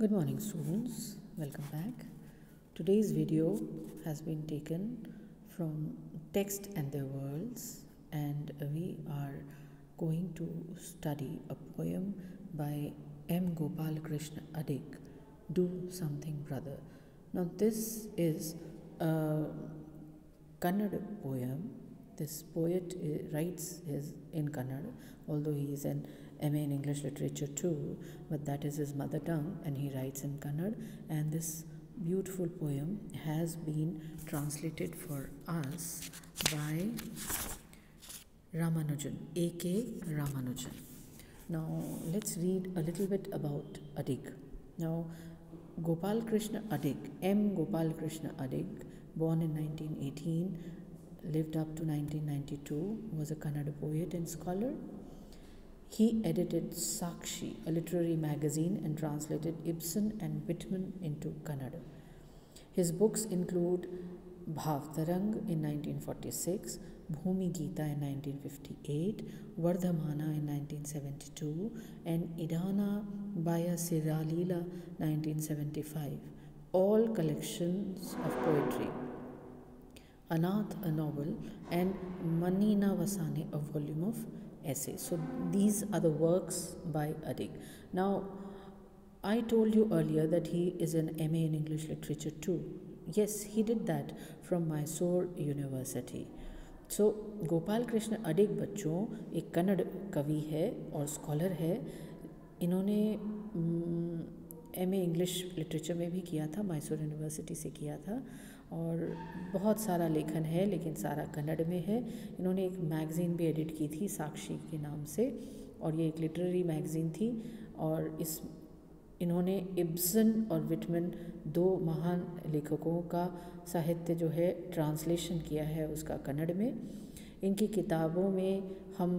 Good morning students, welcome back. Today's video has been taken from Text and Their Worlds and we are going to study a poem by M. Gopal Krishna Adik, Do Something Brother. Now this is a Kannada poem. This poet uh, writes his in Kannada, although he is an MA in English literature too, but that is his mother tongue and he writes in Kannada. And this beautiful poem has been translated for us by Ramanujan, A.K. Ramanujan. Now let's read a little bit about Adig. Now Gopal Krishna Adig, M. Gopal Krishna Adig, born in 1918, lived up to 1992, was a Kannada poet and scholar. He edited Sakshi, a literary magazine, and translated Ibsen and Whitman into Kannada. His books include Bhavtarang in 1946, Bhumi Gita in 1958, Vardhamana in 1972, and Idana Baya Siralila 1975, all collections of poetry. Anath, a novel, and Manina Vasani, a volume of essays. So these are the works by Adik. Now, I told you earlier that he is an MA in English literature too. Yes, he did that from Mysore University. So so, Gopal Krishna अडिग बच्चों एक कन्नड़ कवि है और scholar है इन्होंने M A English literature में भी किया था मैसूर यूनिवर्सिटी से किया था और बहुत सारा लेखन है, लेकिन सारा कन्नड़ में है। इन्होंने एक मैगज़ीन भी एडिट की थी, साक्षी के नाम से, और ये एक लिटरेरी मैगज़ीन थी। और इस, इन्होंने इब्सन और विटमन, दो महान लेखकों का साहित्य जो है, ट्रांसलेशन किया है उसका कन्नड़ में। इनकी किताबों में हम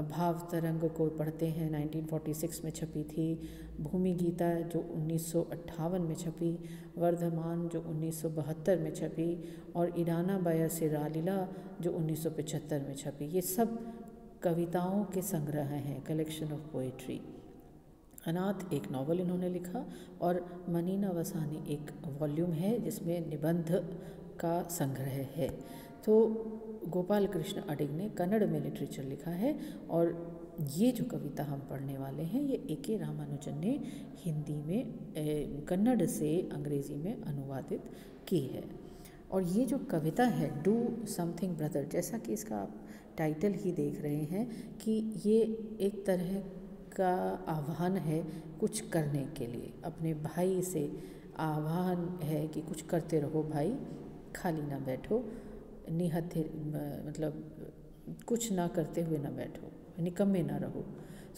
भाव तरंग को पढ़ते हैं। 1946 में छपी थी। भूमि गीता जो उन्नीस सौ अट्ठावन में छपी, वर्धमान जो 1972 में छपी और इराना बया से रालीला जो 1975 में छपी। ये सब कविताओं के संग्रह हैं कलेक्शन ऑफ़ पोएट्री अनाथ एक नावल इन्होंने लिखा और मनीना वसानी एक वॉल्यूम है जिसमें निबंध का संग्रह है। तो गोपाल कृष्ण अडिग ने कन्नड़ में लिटरेचर लिखा है और ये जो कविता हम पढ़ने वाले हैं, ये ए के रामानुजन ने हिंदी में कन्नड़ से अंग्रेज़ी में अनुवादित की है। और ये जो कविता है, डू समथिंग ब्रदर, जैसा कि इसका आप टाइटल ही देख रहे हैं कि ये एक तरह का आह्वान है कुछ करने के लिए। अपने भाई से आह्वान है कि कुछ करते रहो भाई, खाली ना बैठो। निहत्थे मतलब कुछ ना करते हुए ना बैठो निकम्मे ना रहो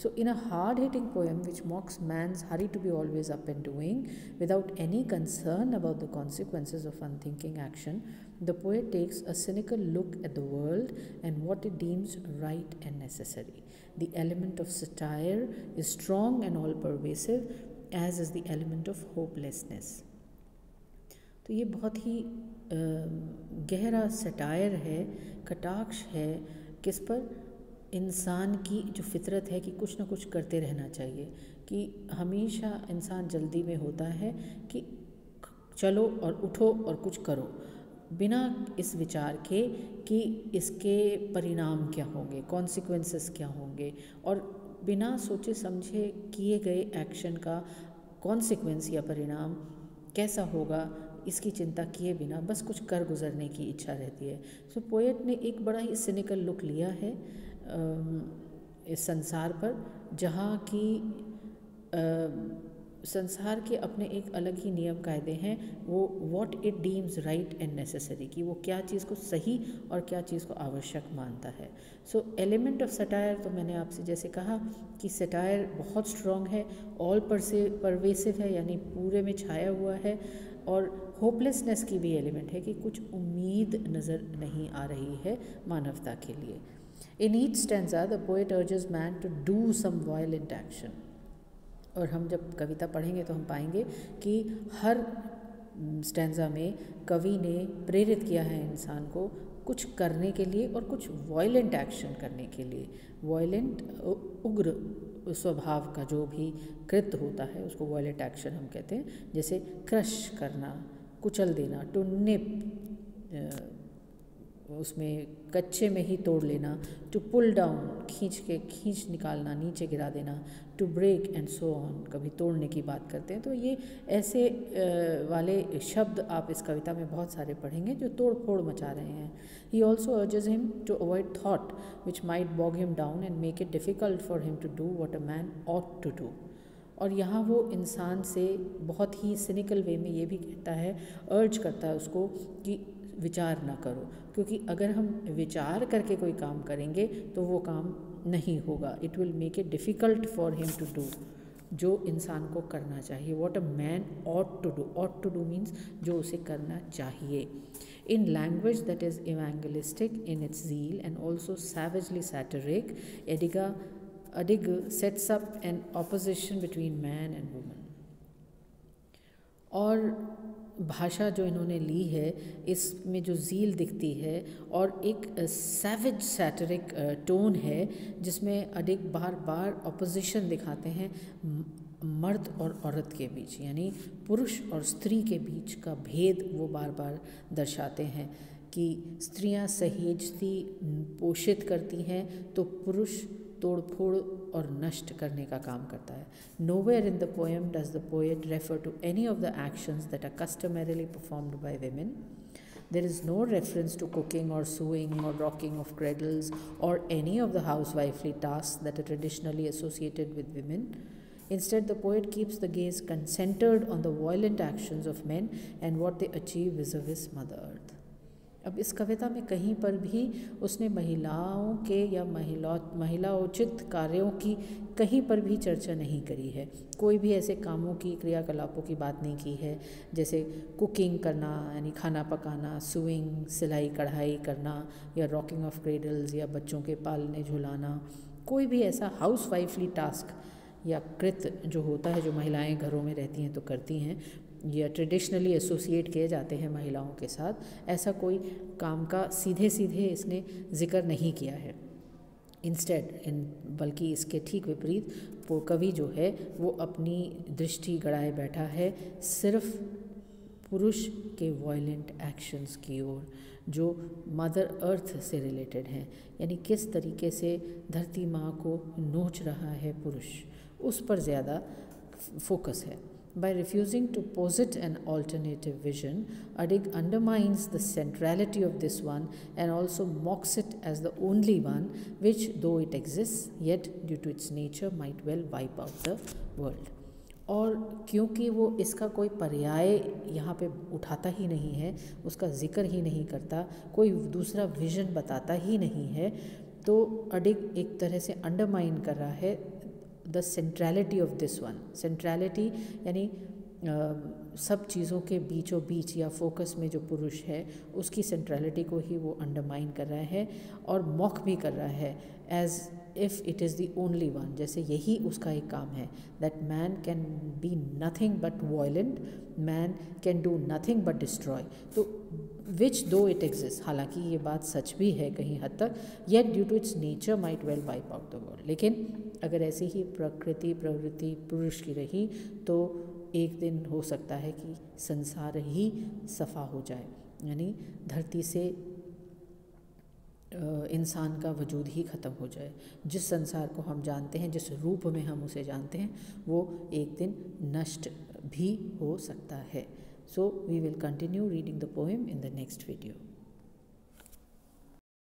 So, in a hard hitting poem which mocks man's hurry to be always up and doing without any concern about the consequences of unthinking action, the poet takes a cynical look at the world and what it deems right and necessary. The element of satire is strong and all pervasive, as is the element of hopelessness. तो ये बहुत ही गहरा satire है, कटाक्ष है, किस पर इंसान की जो फितरत है कि कुछ ना कुछ करते रहना चाहिए, कि हमेशा इंसान जल्दी में होता है कि चलो और उठो और कुछ करो, बिना इस विचार के कि इसके परिणाम क्या होंगे कॉन्सिक्वेंसेस क्या होंगे, और बिना सोचे समझे किए गए एक्शन का कॉन्सिक्वेंस या परिणाम कैसा होगा इसकी चिंता किए बिना बस कुछ कर गुजरने की इच्छा रहती है। सो so, पोएट ने एक बड़ा ही सिनिकल लुक लिया है इस संसार पर जहाँ की संसार के अपने एक अलग ही नियम कायदे हैं वो what it deems right and necessary कि वो क्या चीज़ को सही और क्या चीज़ को आवश्यक मानता है। सो एलिमेंट ऑफ़ सटायर तो मैंने आपसे जैसे कहा कि सटायर बहुत स्ट्रॉन्ग है ऑल पर से परवेसिव है यानी पूरे में छाया हुआ है। और होपलेसनेस की भी एलिमेंट है कि कुछ उम्मीद नज़र नहीं आ रही है मानवता के लिए। In each stanza the poet urges man to do some violent action और हम जब कविता पढ़ेंगे तो हम पाएँगे कि हर स्टेंजा में कवि ने प्रेरित किया है इंसान को कुछ करने के लिए और कुछ वायलेंट एक्शन करने के लिए। वायलेंट उग्र स्वभाव का जो भी कृत्य होता है, उसको वॉयलेंट एक्शन हम कहते हैं। जैसे क्रश करना, कुचल देना टू निप उसमें कच्चे में ही तोड़ लेना टू पुल डाउन खींच के, खींच निकालना, नीचे गिरा देना to break and so on कभी तोड़ने की बात करते हैं। तो ये ऐसे वाले शब्द आप इस कविता में बहुत सारे पढ़ेंगे जो तोड़ फोड़ मचा रहे हैं। He also urges him to avoid that which might bog him down and make it difficult for him to do what a man ought to do और यहाँ वो इंसान से बहुत ही सिनिकल वे में ये भी कहता है अर्ज़ करता है उसको कि विचार ना करो, क्योंकि अगर हम विचार करके कोई काम करेंगे तो वो काम नहीं होगा। It will make it difficult for him to do जो इंसान को करना चाहिए। What a man ought to do ought to do means जो उसे करना चाहिए। In language that is evangelistic in its zeal and also savagely satiric Adiga Adiga sets up an opposition between man and woman और भाषा जो इन्होंने ली है, इसमें जो झील दिखती है और एक सैविज सैटरिक टोन है, जिसमें अधिक बार बार अपोजिशन दिखाते हैं मर्द और औरत के बीच, यानी पुरुष और स्त्री के बीच का भेद वो बार बार दर्शाते हैं कि स्त्रियाँ सहेजती पोषित करती हैं तो पुरुष तोड़ फोड़ और नष्ट करने का काम करता है nowhere in the poem does the poet refer to any of the actions that are customarily performed by women there is no reference to cooking or sewing or rocking of cradles or any of the housewifely tasks that are traditionally associated with women. Instead, the poet keeps the gaze centered on the violent actions of men and what they achieve vis a vis Mother Earth. अब इस कविता में कहीं पर भी उसने महिलाओं के या महिला उचित कार्यों की कहीं पर भी चर्चा नहीं करी है। कोई भी ऐसे कामों की, क्रियाकलापों की बात नहीं की है। जैसे कुकिंग करना, यानी खाना पकाना सुइंग सिलाई, कढ़ाई करना, या रॉकिंग ऑफ़ क्रेडल्स या बच्चों के पालने झुलाना। कोई भी ऐसा हाउस वाइफली टास्क या कृत जो होता है, जो महिलाएँ घरों में रहती हैं तो करती हैं। या ट्रेडिशनली एसोसिएट किए जाते हैं महिलाओं के साथ, ऐसा कोई काम का सीधे सीधे इसने ज़िक्र नहीं किया है। इंस्टेड इन, बल्कि इसके ठीक विपरीत, वो कवि जो है, वो अपनी दृष्टि गड़ाए बैठा है सिर्फ़ पुरुष के वॉयलेंट एक्शंस की ओर, जो मदर अर्थ से रिलेटेड हैं। यानी किस तरीके से धरती माँ को नोच रहा है पुरुष, उस पर ज़्यादा फोकस है। By refusing to posit an alternative vision, Adig undermines the centrality of this one and also mocks it as the only one, which, though it exists, yet due to its nature might well wipe out the world. और क्योंकि वो इसका कोई पर्याय यहाँ पे उठाता ही नहीं है उसका ज़िक्र ही नहीं करता कोई दूसरा विज़न बताता ही नहीं है तो अडिग एक तरह से अंडरमाइन कर रहा है the centrality of this one centrality यानी सब चीज़ों के बीचों बीच या फोकस में जो पुरुष है, उसकी सेंट्रलिटी को ही वो अंडरमाइन कर रहा है और मॉक भी कर रहा है. As if it is the only one जैसे यही उसका एक काम है that man can be nothing but violent man can do nothing but destroy तो विच दो इट एग्जिस्ट हालाँकि ये बात सच भी है कहीं हद तक yet due to its nature might well wipe out the world लेकिन अगर ऐसी ही प्रकृति, प्रवृत्ति, पुरुष की रही तो एक दिन हो सकता है कि संसार ही सफ़ा हो जाए, यानी धरती से इंसान का वजूद ही ख़त्म हो जाए। जिस संसार को हम जानते हैं, जिस रूप में हम उसे जानते हैं, वो एक दिन नष्ट भी हो सकता है। So we will continue reading the poem in the next video